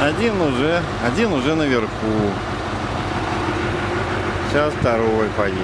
Один уже, один уже наверху. Сейчас второй поедет.